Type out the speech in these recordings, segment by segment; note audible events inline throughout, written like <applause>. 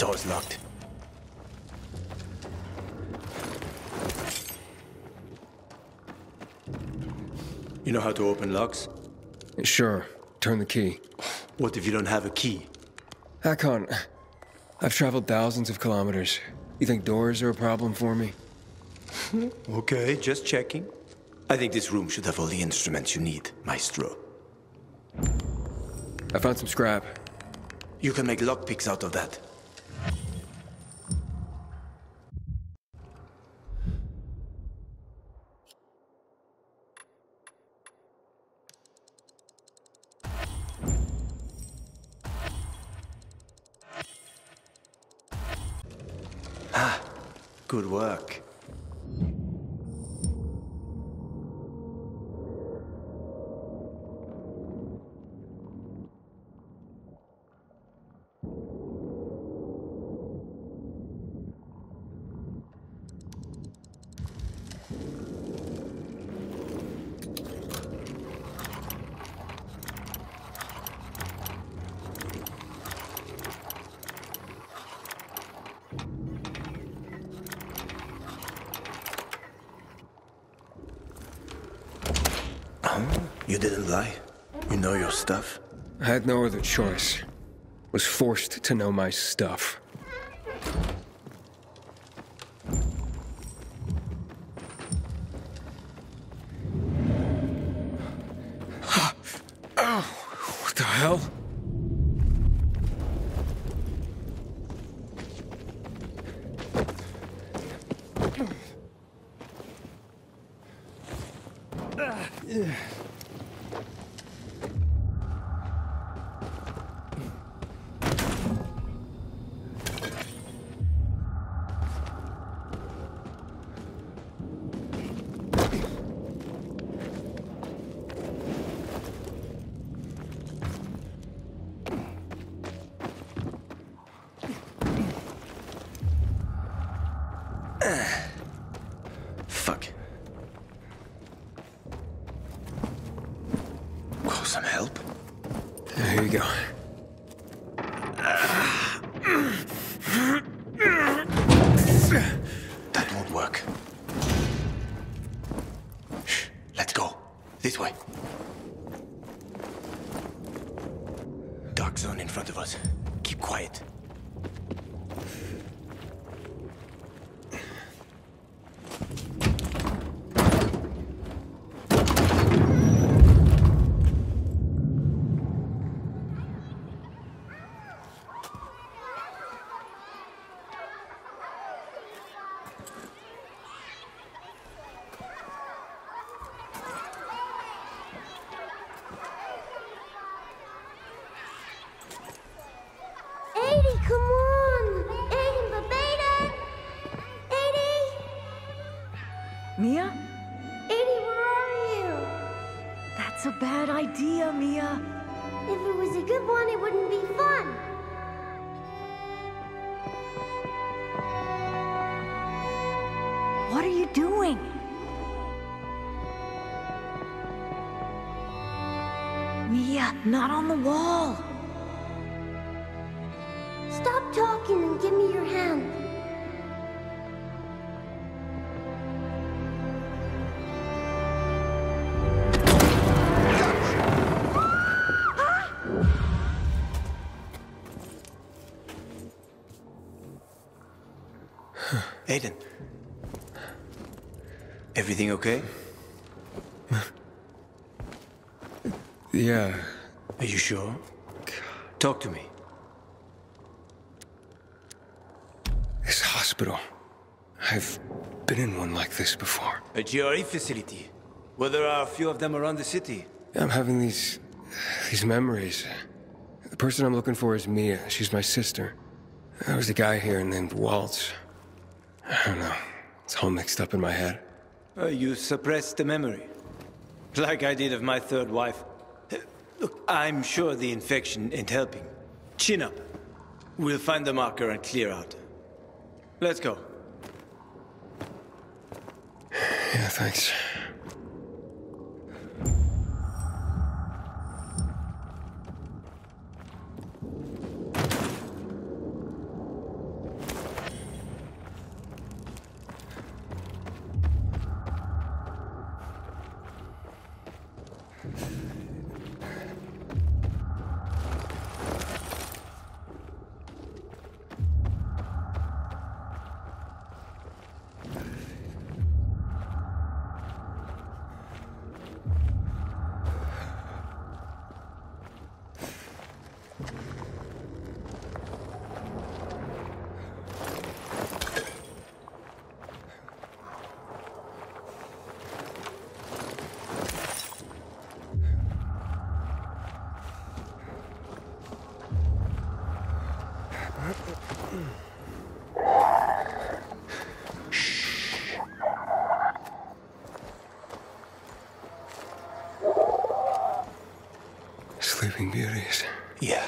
Door's locked. You know how to open locks? Sure. Turn the key. What if you don't have a key? Hakon, I've traveled thousands of kilometers. You think doors are a problem for me? <laughs> Okay, just checking. I think this room should have all the instruments you need, Maestro. I found some scrap. You can make lockpicks out of that. Ah, good work. You didn't lie. You know your stuff. I had no other choice. Was forced to know my stuff. Go. That won't work. Shh, let's go. This way. Dark zone in front of us. Keep quiet. Mia? Edie, where are you? That's a bad idea, Mia. If it was a good one, it wouldn't be fun. What are you doing? Mia, not on the wall. Aiden. Everything okay? Yeah. Are you sure? Talk to me. This hospital. I've been in one like this before. A GRE facility. Well, there are a few of them around the city. I'm having these... these memories. The person I'm looking for is Mia. She's my sister. There was a guy here named Waltz. I don't know. It's all mixed up in my head. Uh, you suppressed the memory. Like I did of my third wife. Look, I'm sure the infection ain't helping. Chin up. We'll find the marker and clear out. Let's go. <sighs> Yeah, thanks. Sleeping Beauties. Yeah,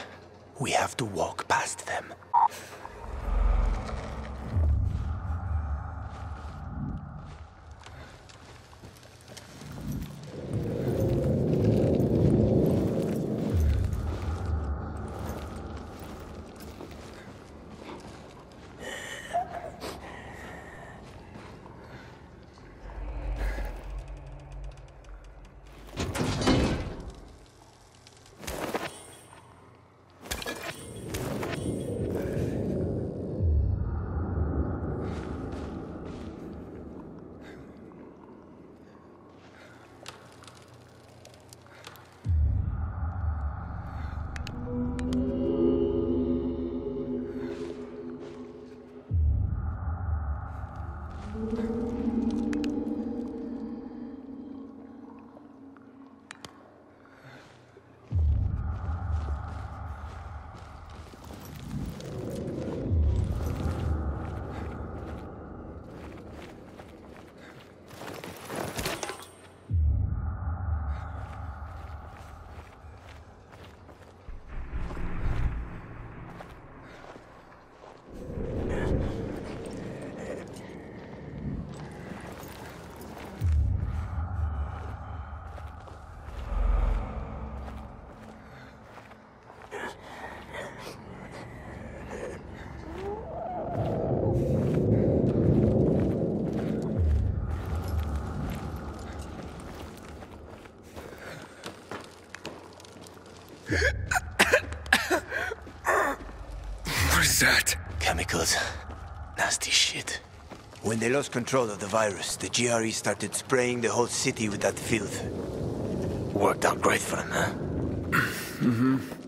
Chemicals. Nasty shit. When they lost control of the virus, the GRE started spraying the whole city with that filth. Worked out great for them, huh? <laughs> Mm-hmm.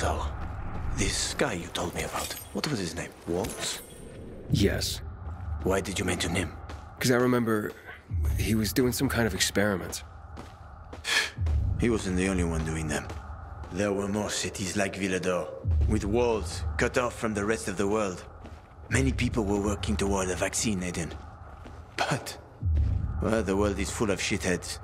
So, this guy you told me about, what was his name? Waltz? Yes. Why did you mention him? Because I remember he was doing some kind of experiment. <sighs> He wasn't the only one doing them. There were more cities like Villedor, with walls cut off from the rest of the world. Many people were working toward a vaccine, Aiden. But, well, the world is full of shitheads.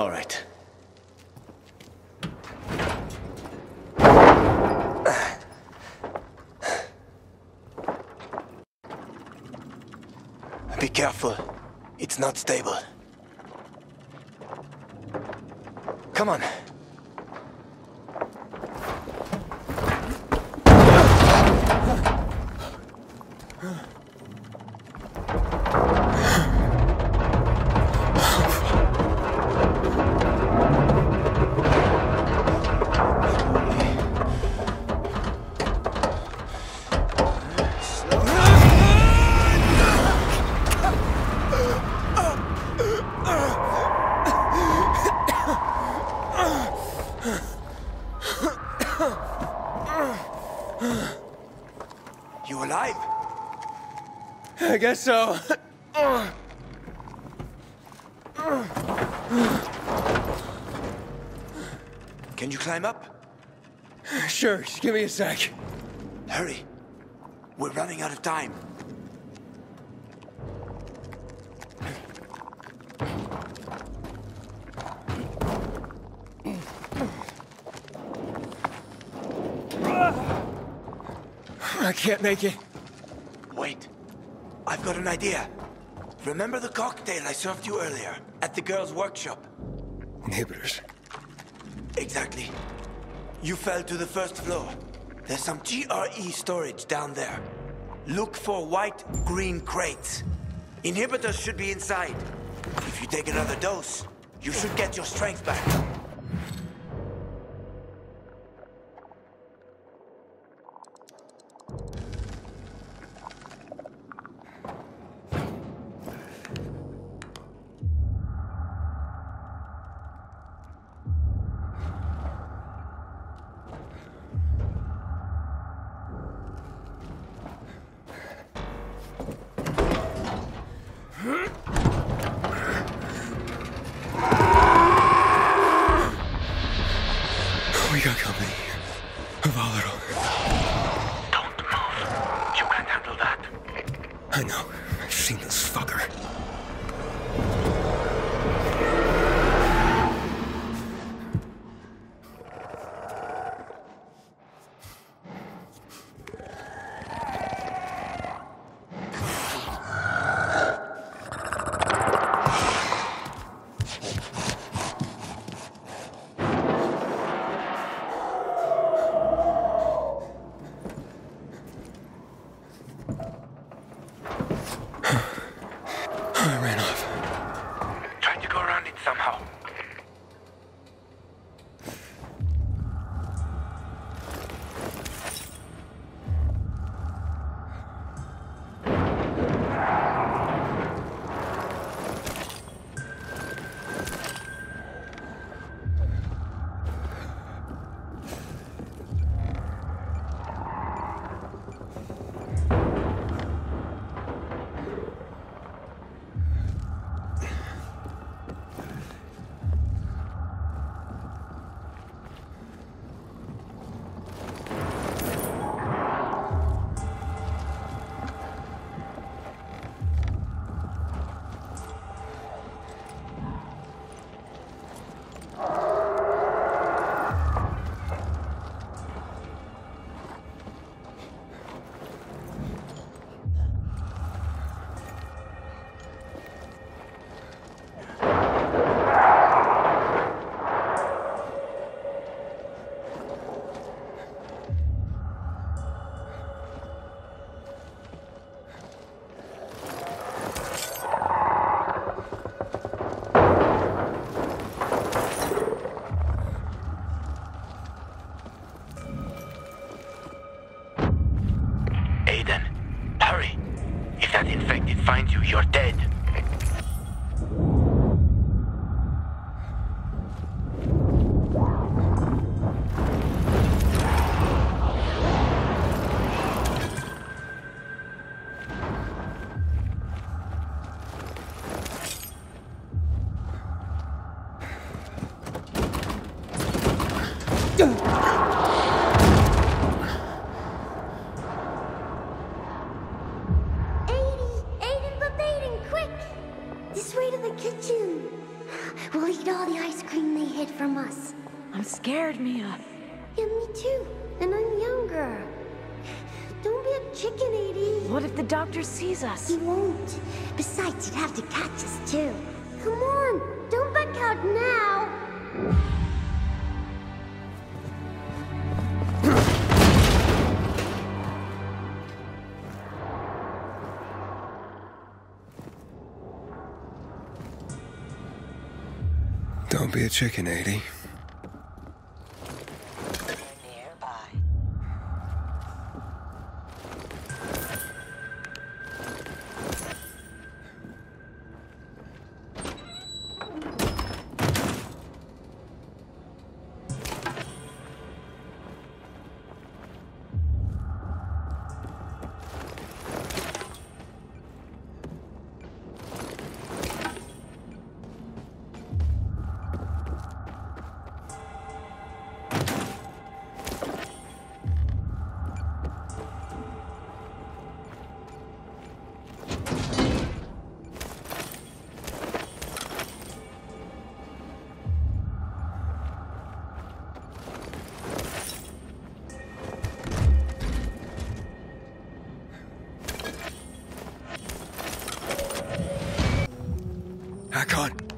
All right. Be careful. It's not stable. Come on. Guess so. Can you climb up? Sure, just give me a sec. Hurry. We're running out of time. I can't make it. I've got an idea. Remember the cocktail I served you earlier at the girls' workshop? Inhibitors. Exactly. You fell to the first floor. There's some GRE storage down there. Look for white, green crates. Inhibitors should be inside. If you take another dose, you should get your strength back. We <laughs> doctor sees us? He won't. Besides, he'd have to catch us too. Come on, don't back out now. Don't be a chicken, Aiden. I can't.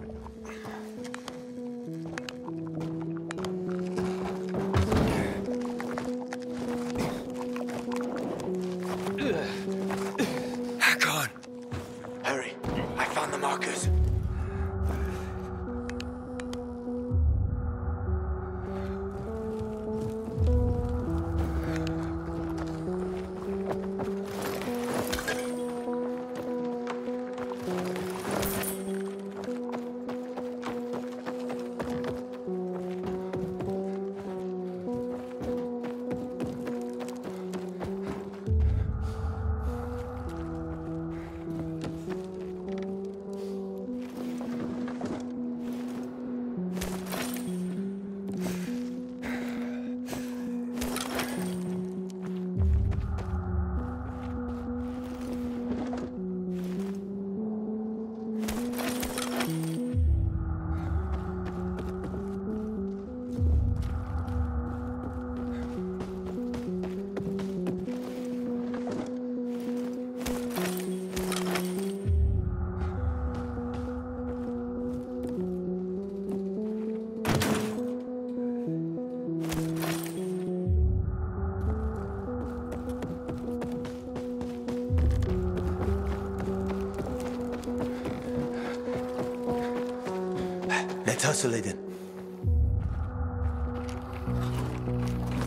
Let's hustle, Aiden.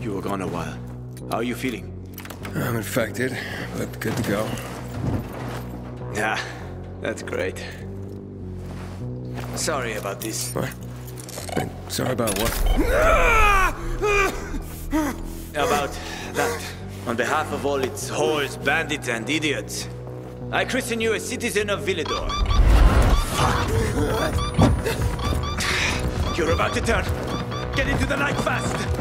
You were gone a while. How are you feeling? I'm infected, but good to go. Yeah, that's great. Sorry about this. What? Sorry about what? About that. On behalf of all its whores, bandits, and idiots, I christen you a citizen of Villedor. You're about to turn. Get into the night fast.